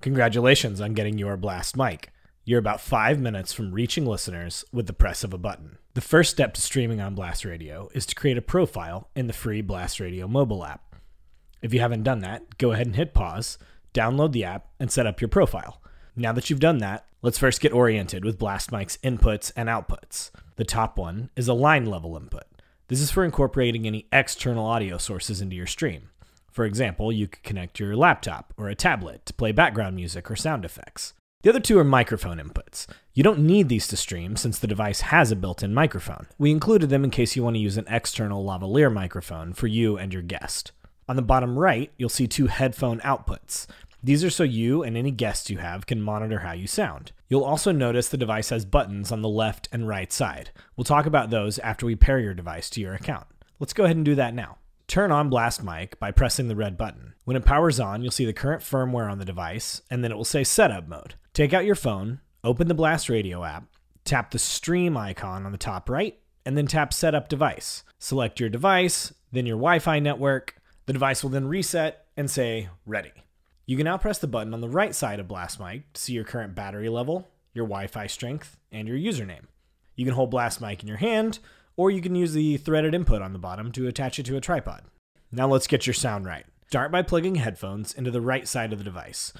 Congratulations on getting your Blast mic. You're about five minutes from reaching listeners with the press of a button. The first step to streaming on Blast Radio is to create a profile in the free Blast Radio mobile app. If you haven't done that, go ahead and hit pause, download the app, and set up your profile. Now that you've done that, let's first get oriented with Blast Mic's inputs and outputs. The top one is a line level input. This is for incorporating any external audio sources into your stream. For example, you could connect your laptop or a tablet to play background music or sound effects. The other two are microphone inputs. You don't need these to stream since the device has a built in microphone. We included them in case you want to use an external lavalier microphone for you and your guest. On the bottom right, you'll see two headphone outputs. These are so you and any guests you have can monitor how you sound. You'll also notice the device has buttons on the left and right side. We'll talk about those after we pair your device to your account. Let's go ahead and do that now. Turn on Blast Mic by pressing the red button. When it powers on, you'll see the current firmware on the device, and then it will say Setup Mode. Take out your phone, open the Blast Radio app, tap the stream icon on the top right, and then tap Setup Device. Select your device, then your Wi Fi network. The device will then reset and say Ready. You can now press the button on the right side of Blast Mic to see your current battery level, your Wi Fi strength, and your username. You can hold Blast Mic in your hand, or you can use the threaded input on the bottom to attach it to a tripod. Now let's get your sound right. Start by plugging headphones into the right side of the device.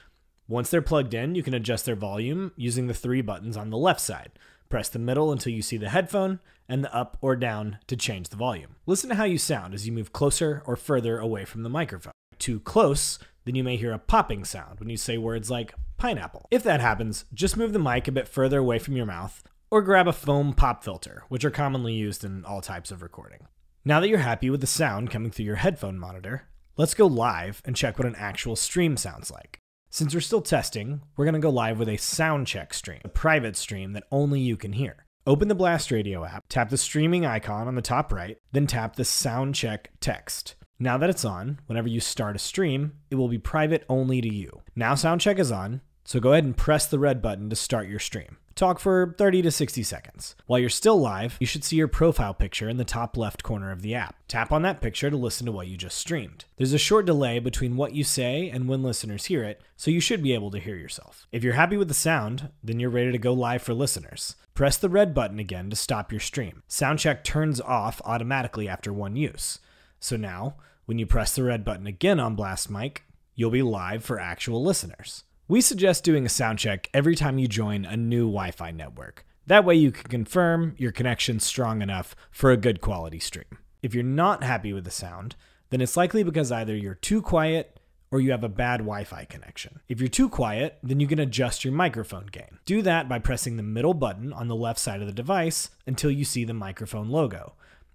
Once they're plugged in, you can adjust their volume using the three buttons on the left side. Press the middle until you see the headphone, and the up or down to change the volume. Listen to how you sound as you move closer or further away from the microphone. Too close, then you may hear a popping sound when you say words like pineapple. If that happens, just move the mic a bit further away from your mouth, or grab a foam pop filter, which are commonly used in all types of recording. Now that you're happy with the sound coming through your headphone monitor, let's go live and check what an actual stream sounds like. Since we're still testing, we're going to go live with a sound check stream, a private stream that only you can hear. Open the Blast Radio app, tap the streaming icon on the top right, then tap the sound check text. Now that it's on, whenever you start a stream, it will be private only to you. Now sound check is on, so go ahead and press the red button to start your stream. Talk for 30 to 60 seconds. While you're still live, you should see your profile picture in the top left corner of the app. Tap on that picture to listen to what you just streamed. There's a short delay between what you say and when listeners hear it, so you should be able to hear yourself. If you're happy with the sound, then you're ready to go live for listeners. Press the red button again to stop your stream. Soundcheck turns off automatically after one use. So now, when you press the red button again on Blast Mic, you'll be live for actual listeners. We suggest doing a sound check every time you join a new Wi Fi network. That way, you can confirm your connection's strong enough for a good quality stream. If you're not happy with the sound, then it's likely because either you're too quiet or you have a bad Wi Fi connection. If you're too quiet, then you can adjust your microphone gain. Do that by pressing the middle button on the left side of the device until you see the microphone logo.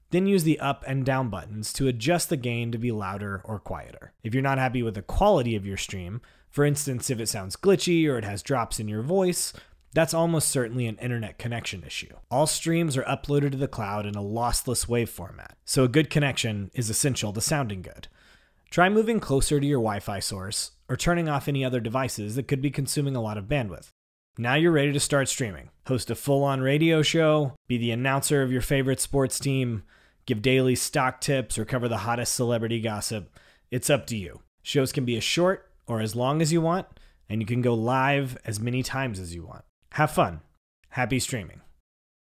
Then use the up and down buttons to adjust the gain to be louder or quieter. If you're not happy with the quality of your stream, for instance, if it sounds glitchy or it has drops in your voice, that's almost certainly an internet connection issue. All streams are uploaded to the cloud in a lossless wave format, so a good connection is essential to sounding good. Try moving closer to your Wi Fi source or turning off any other devices that could be consuming a lot of bandwidth. Now you're ready to start streaming. Host a full on radio show, be the announcer of your favorite sports team, give daily stock tips, or cover the hottest celebrity gossip. It's up to you. Shows can be as short or as long as you want, and you can go live as many times as you want. Have fun. Happy streaming.